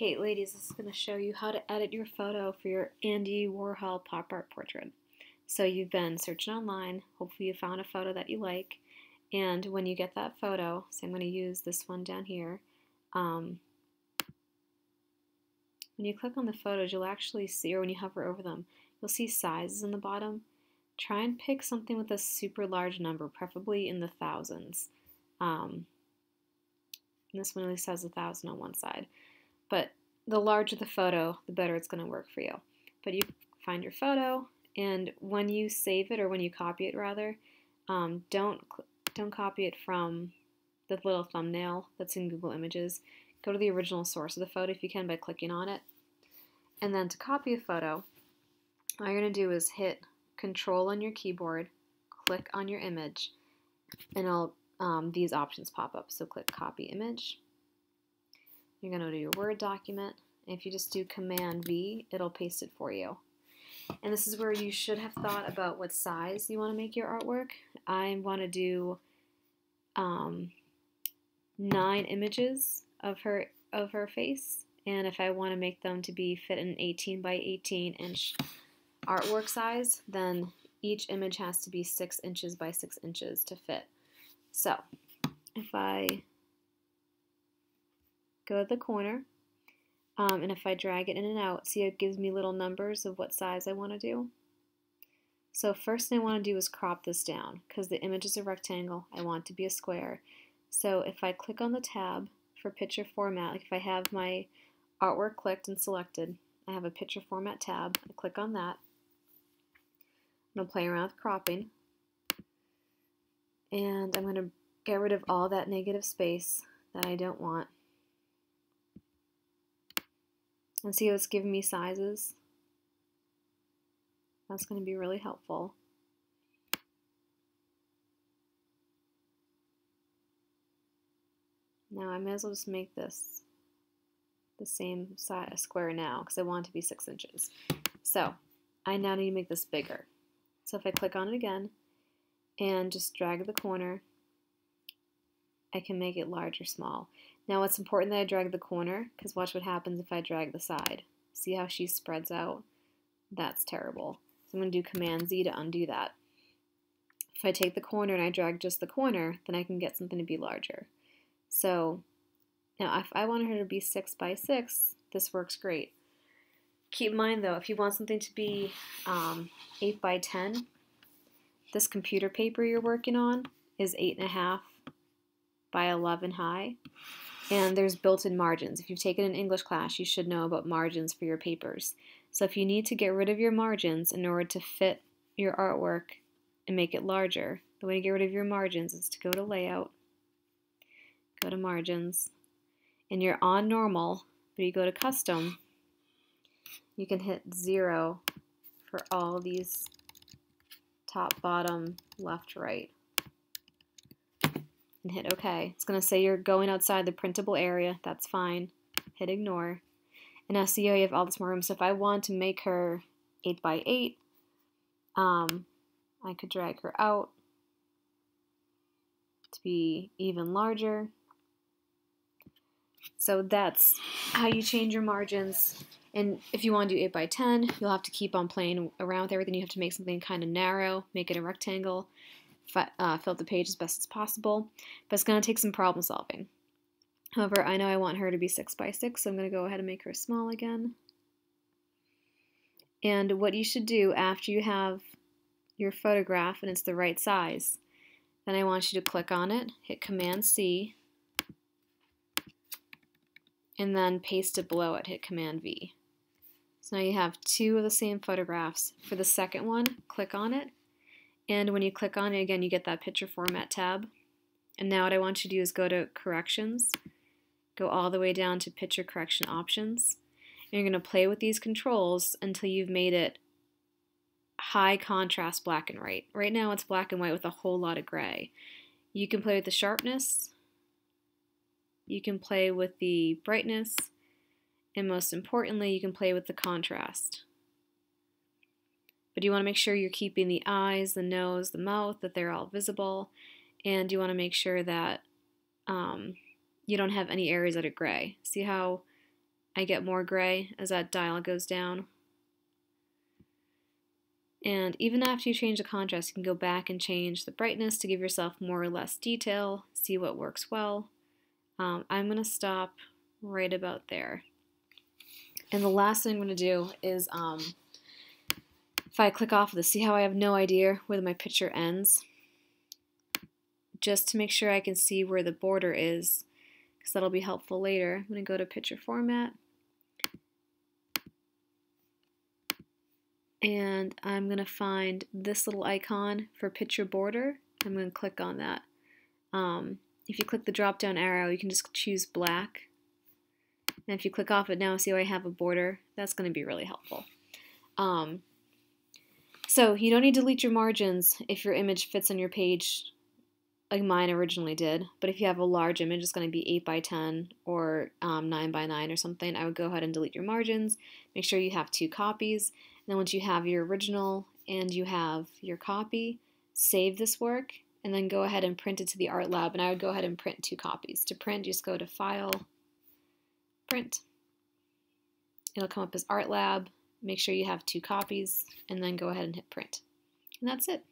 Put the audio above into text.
Hey ladies, this is going to show you how to edit your photo for your Andy Warhol pop art portrait. So you've been searching online, hopefully you found a photo that you like, and when you get that photo, so I'm going to use this one down here, um, when you click on the photos you'll actually see, or when you hover over them, you'll see sizes in the bottom. Try and pick something with a super large number, preferably in the thousands. Um, this one at least has a thousand on one side. But the larger the photo, the better it's going to work for you. But you find your photo, and when you save it, or when you copy it rather, um, don't don't copy it from the little thumbnail that's in Google Images. Go to the original source of the photo if you can by clicking on it. And then to copy a photo, all you're going to do is hit Control on your keyboard, click on your image, and all um, these options pop up. So click Copy Image, you're going to go to your Word document. And if you just do Command V, it'll paste it for you. And this is where you should have thought about what size you want to make your artwork. I want to do um, nine images of her of her face, and if I want to make them to be fit in 18 by 18 inch artwork size, then each image has to be six inches by six inches to fit. So if I go to the corner, um, and if I drag it in and out, see it gives me little numbers of what size I want to do. So first thing I want to do is crop this down because the image is a rectangle. I want to be a square. So if I click on the tab for picture format, like if I have my artwork clicked and selected, I have a picture format tab. I click on that. I'm going to play around with cropping. And I'm going to get rid of all that negative space that I don't want. And see how it's giving me sizes? That's going to be really helpful. Now I may as well just make this the same size square now because I want it to be 6 inches. So I now need to make this bigger. So if I click on it again and just drag the corner, I can make it large or small. Now it's important that I drag the corner because watch what happens if I drag the side. See how she spreads out? That's terrible. So I'm going to do Command Z to undo that. If I take the corner and I drag just the corner, then I can get something to be larger. So now if I want her to be 6 by 6, this works great. Keep in mind though, if you want something to be um, 8 by 10, this computer paper you're working on is 8.5 by 11 high and there's built-in margins. If you've taken an English class, you should know about margins for your papers. So if you need to get rid of your margins in order to fit your artwork and make it larger, the way to get rid of your margins is to go to Layout, go to Margins, and you're on Normal, but you go to Custom, you can hit zero for all these top, bottom, left, right and hit OK. It's going to say you're going outside the printable area. That's fine. Hit ignore. And now see how you have all this more room. So if I want to make her 8 by 8, um, I could drag her out to be even larger. So that's how you change your margins. And if you want to do 8 by 10, you'll have to keep on playing around with everything. You have to make something kind of narrow, make it a rectangle uh, fill the page as best as possible, but it's going to take some problem solving. However, I know I want her to be 6 by 6, so I'm going to go ahead and make her small again. And what you should do after you have your photograph and it's the right size, then I want you to click on it, hit Command C, and then paste it below it, hit Command V. So now you have two of the same photographs. For the second one, click on it, and when you click on it again, you get that picture format tab. And now what I want you to do is go to corrections, go all the way down to picture correction options. And you're going to play with these controls until you've made it high contrast black and white. Right now it's black and white with a whole lot of gray. You can play with the sharpness, you can play with the brightness, and most importantly, you can play with the contrast. But you want to make sure you're keeping the eyes, the nose, the mouth, that they're all visible. And you want to make sure that um, you don't have any areas that are gray. See how I get more gray as that dial goes down. And even after you change the contrast, you can go back and change the brightness to give yourself more or less detail, see what works well. Um, I'm going to stop right about there. And the last thing I'm going to do is um, if I click off of this, see how I have no idea where my picture ends? Just to make sure I can see where the border is, because that'll be helpful later. I'm going to go to picture format. And I'm going to find this little icon for picture border. I'm going to click on that. Um, if you click the drop down arrow, you can just choose black. And if you click off it now, see how I have a border? That's going to be really helpful. Um, so you don't need to delete your margins if your image fits on your page like mine originally did. But if you have a large image, it's going to be 8 by 10 or um, 9 by 9 or something, I would go ahead and delete your margins. Make sure you have two copies. And then once you have your original and you have your copy, save this work and then go ahead and print it to the Art Lab. And I would go ahead and print two copies. To print, just go to File, Print. It'll come up as Art Lab. Make sure you have two copies and then go ahead and hit print. And that's it.